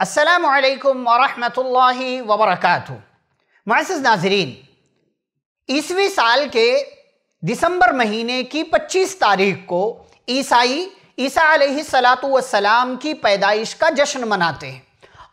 असलकम वरहमतुल्लाहि वबरकातुहू मुअज़्ज़िज़ नाजरीन ईसवी साल के दिसंबर महीने की 25 तारीख को ईसाई ईसा अलैहिस्सलाम की पैदाइश का जश्न मनाते हैं।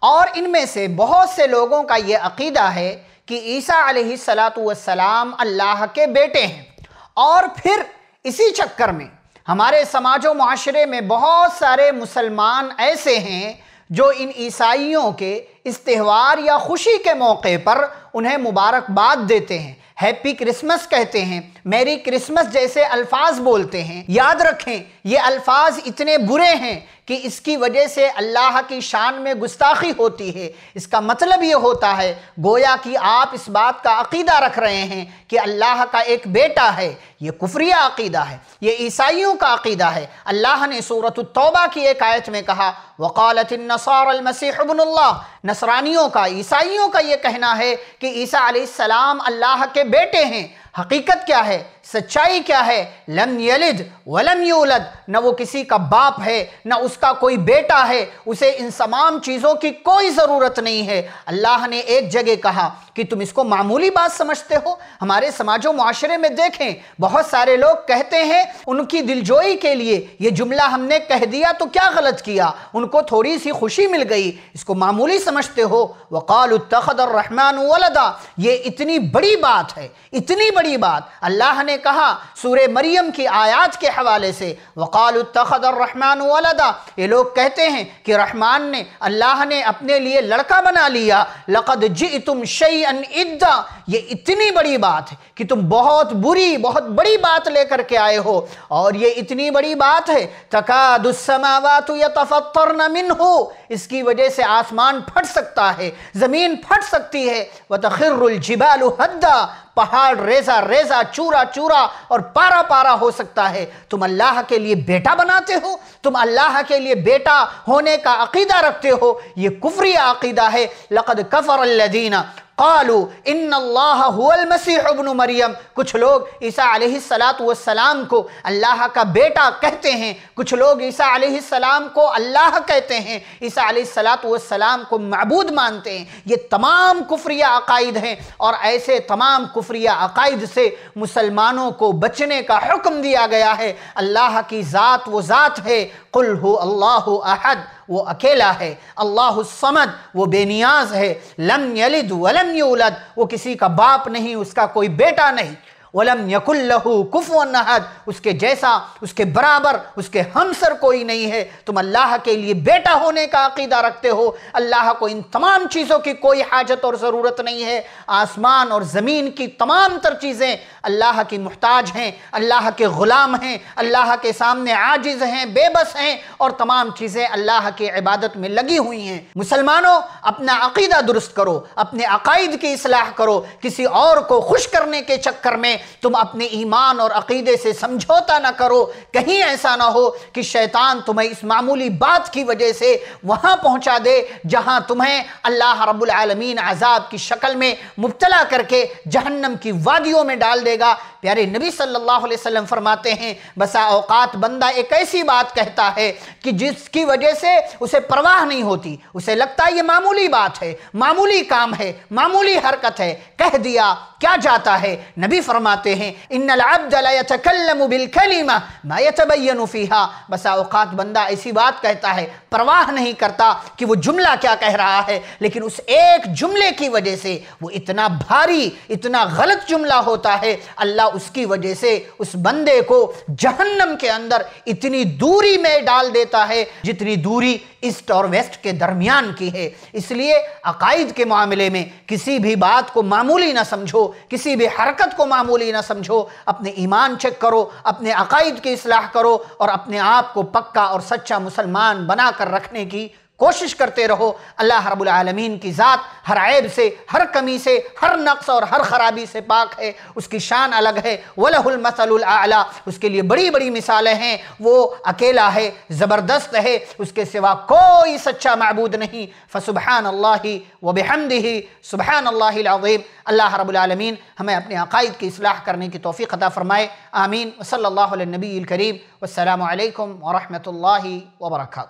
और इनमें से बहुत से लोगों का ये अकीदा है कि ईसा अलैहिस्सलाम अल्लाह के बेटे हैं। और फिर इसी चक्कर में हमारे समाज, माशरे में बहुत सारे मुसलमान ऐसे हैं जो इन ईसाइयों के इस त्यौहार या खुशी के मौके पर उन्हें मुबारकबाद देते हैं, हैप्पी क्रिसमस कहते हैं, मैरी क्रिसमस जैसे अल्फाज बोलते हैं। याद रखें, ये अल्फाज इतने बुरे हैं कि इसकी वजह से अल्लाह की शान में गुस्ताखी होती है। इसका मतलब ये होता है, गोया कि आप इस बात का अकीदा रख रहे हैं कि अल्लाह का एक बेटा है। ये कुफरिया अकीदा है, ये ईसाइयों का अकीदा है। अल्लाह ने सूरत तौबा की एक आयत में कहा, वकालत नसारमसीबनल्ला नसरानियों का, ईसाइयों का ये कहना है कि ईसा सलाम अल्लाह के बेटे हैं। हकीकत क्या है? सच्चाई क्या है? लम यलिद, वलम यूलद। न वो किसी का बाप है, न उसका कोई बेटा है। उसे इन तमाम चीज़ों की कोई ज़रूरत नहीं है। अल्लाह ने एक जगह कहा कि तुम इसको मामूली बात समझते हो। हमारे समाजों, माशरे में देखें, बहुत सारे लोग कहते हैं, उनकी दिलजोई के लिए ये जुमला हमने कह दिया तो क्या गलत किया? उनको थोड़ी सी खुशी मिल गई। इसको मामूली समझते हो। वकाल तखदर रहमान वलदा। ये इतनी बड़ी बात है, इतनी बड़ी बात। अल्लाह ने कहा सूर्य मरियम की आयात के हवाले से, वकाल तखदर रहमान वलदा। ये लोग कहते हैं कि रहमान ने, अल्लाह ने अपने लिए लड़का बना लिया। लकद जी तुम शई अन इद्दा। ये इतनी बड़ी बात है कि तुम बहुत बुरी, बहुत बड़ी बात लेकर के आए हो। और ये इतनी बड़ी बात है तकादुस्समावातु यतफत्तरन मिनहु। इसकी वजह से आसमान फट सकता है, ज़मीन फट सकती है। व तखिरुल जिबालु हद्दा। पहाड़ रेजा रेजा चूरा चूरा और पारा पारा हो सकता है। तुम अल्लाह के लिए बेटा बनाते हो, तुम अल्लाह के लिए बेटा होने का अकीदा रखते हो। ये कुफरी अकीदा है। लक़द कफ़र कालू इन मसीहबन मरियम। कुछ लोग ईसा सलाम को अल्लाह का बेटा कहते हैं। कुछ लोग ईसा सलाम को अल्लाह कहते हैं। ईसा सलाम को मबूद मानते हैं। ये तमाम कुफरिया अकायद हैं और ऐसे तमाम कुफरिया अकायद से मुसलमानों को बचने का हुक्म दिया गया है। अल्लाह की ज़ात वो ज़ात है। कुल हो अल्लाह अहद। वो अकेला है। अल्लाह समद, वो बेनियाज है। लम यलिद वलम यूलद वो किसी का बाप नहीं, उसका कोई बेटा नहीं। वलम यकुल्लहु कुफुअनहद उसके जैसा, उसके बराबर, उसके हमसर कोई नहीं है। तुम अल्लाह के लिए बेटा होने का अकीदा रखते हो। अल्लाह को इन तमाम चीज़ों की कोई हाजत और ज़रूरत नहीं है। आसमान और ज़मीन की तमाम तर चीज़ें अल्लाह की मुहताज हैं, अल्लाह के ग़ुलाम हैं, अल्लाह के सामने आजिज़ हैं, बेबस हैं और तमाम चीज़ें अल्लाह की इबादत में लगी हुई हैं। मुसलमानों, अपना अकीदा दुरुस्त करो, अपने अकायद की असलाह करो। किसी और को खुश करने के चक्कर में तुम अपने ईमान और अकीदे से समझौता ना करो, कहीं ऐसा ना हो कि शैतान तुम्हें इस मामूली बात की वजह से वहाँ पहुँचा दे, जहाँ तुम्हें अल्लाह रब्बुल आलमीन अजाब की शक्ल में मुब्तला करके जहन्नम की वादियों में डाल देगा। प्यारे नबी सल्लल्लाहु अलैहि वसल्लम फरमाते हैं, बसा औकात बंदा एक ऐसी बात कहता है कि जिसकी वजह से उसे परवाह नहीं होती। उसे लगता है ये मामूली बात है, मामूली काम है, मामूली हरकत है। कह दिया क्या जाता है? नबी फरमाते हैं फ़ीहा। बसा औकात बंदा ऐसी बात कहता है, परवाह नहीं करता कि वो जुमला क्या कह रहा है, लेकिन उस एक जुमले की वजह से वो इतना भारी, इतना गलत जुमला होता है, अल्लाह उसकी वजह से उस बंदे को जहन्नम के अंदर इतनी दूरी में डाल देता है, जितनी दूरी ईस्ट और वेस्ट के दरमियान की है। इसलिए अकायद के मामले में किसी भी बात को मामूली ना समझो, किसी भी हरकत को मामूली ना समझो। अपने ईमान चेक करो, अपने अकायद की असलाह करो और अपने आप को पक्का और सच्चा मुसलमान बनाकर रखने की कोशिश करते रहो। अल्लाह रब्बुल आलमीन की ज़ात हर ऐब से, हर कमी से, हर नक्स और हर ख़राबी से पाक है। उसकी शान अलग है। वलहुल आला। उसके लिए बड़ी बड़ी मिसालें हैं। वो अकेला है, ज़बरदस्त है। उसके सिवा कोई सच्चा मबूद नहीं। फ़सुबहान अल्लाह व बेहमदी सुबहान अल्लाज़ीम अल्लाह रब्बुल आलमीन हमें अपने अकायद की असलाह करने की तोफ़ी अता फ़रमाए। आमीन। वसल्ला नबी करीम। वालकम वरहमल वर्का